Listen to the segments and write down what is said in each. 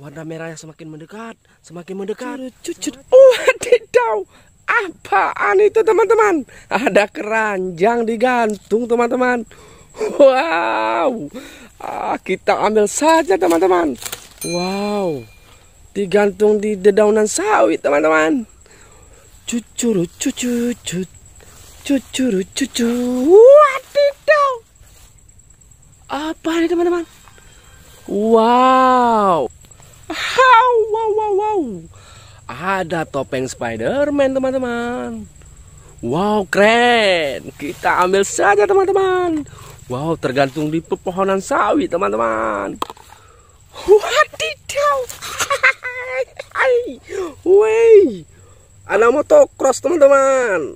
Warna merahnya semakin mendekat, semakin mendekat. Cucut. Wadidaw. Apaan itu teman-teman? Ada keranjang digantung teman-teman. Wow. Ah, kita ambil saja teman-teman. Wow. Digantung di dedaunan sawit teman-teman. Cucuru cucu cut. Cucuru cucu. Wadidaw. Apa ini teman-teman? Wow. Ada topeng Spiderman teman-teman. Wow, keren. Kita ambil saja teman-teman. Wow, tergantung di pepohonan sawit teman-teman. Wadidaw. Woi. Ada motocross teman-teman.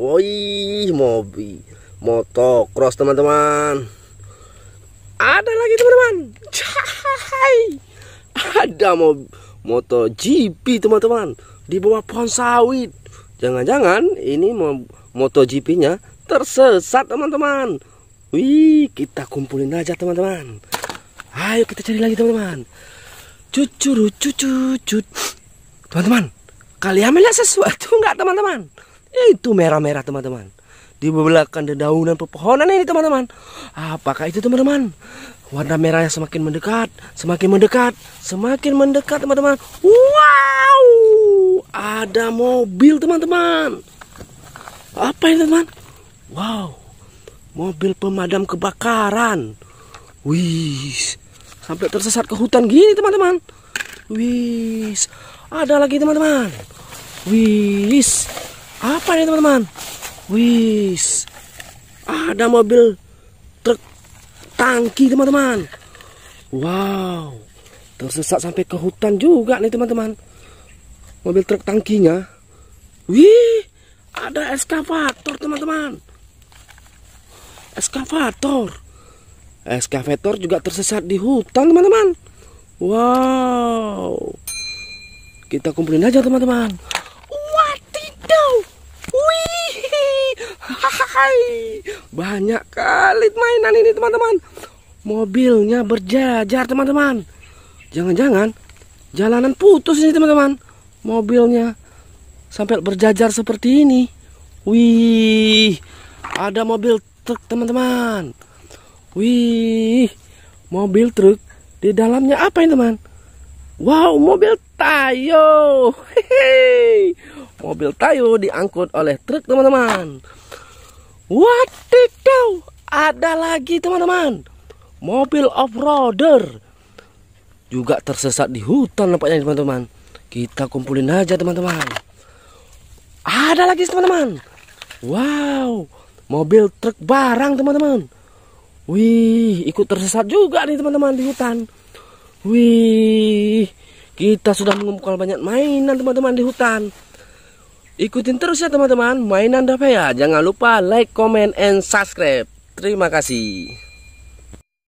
Woi, mobil. Motocross teman-teman. Ada lagi teman-teman. Ada mobil moto GP teman-teman di bawah pohon sawit. Jangan-jangan ini MotoGP-nya tersesat teman-teman. Wih, kita kumpulin aja teman-teman. Ayo kita cari lagi teman-teman. Cucuru cucu cut. Teman-teman, kalian melihat sesuatu nggak teman-teman? Itu merah-merah teman-teman. Di belakang dedaunan pepohonan ini teman-teman. Apakah itu teman-teman? Warna merahnya semakin mendekat, semakin mendekat, semakin mendekat teman-teman. Wow, ada mobil teman-teman. Apa ini teman? Wow, mobil pemadam kebakaran. Wih, sampai tersesat ke hutan gini teman-teman. Wih, ada lagi teman-teman. Wih, apa ini teman-teman? Wih, ada mobil tangki teman-teman. Wow, tersesat sampai ke hutan juga nih teman-teman. Mobil truk tangkinya. Wih, ada eskavator teman-teman. Eskavator. Eskavator juga tersesat di hutan teman-teman. Wow. Kita kumpulin aja teman-teman. Wadidaw. Wih. Hai. Banyak kali mainan ini teman-teman. Mobilnya berjajar teman-teman. Jangan-jangan jalanan putus ini teman-teman. Mobilnya sampai berjajar seperti ini. Wih, ada mobil truk teman-teman. Wih, mobil truk di dalamnya apa ini teman? Wow, mobil tayo. Hehehe. Mobil tayo diangkut oleh truk teman-teman. Wadidaw, ada lagi teman-teman. Mobil off-roader. Juga tersesat di hutan nampaknya teman-teman. Kita kumpulin aja teman-teman. Ada lagi teman-teman. Wow, mobil truk barang teman-teman. Wih, ikut tersesat juga nih teman-teman di hutan. Wih, kita sudah mengumpulkan banyak mainan teman-teman di hutan. Ikutin terus ya teman-teman mainan ya Jangan lupa like, comment, and subscribe. Terima kasih.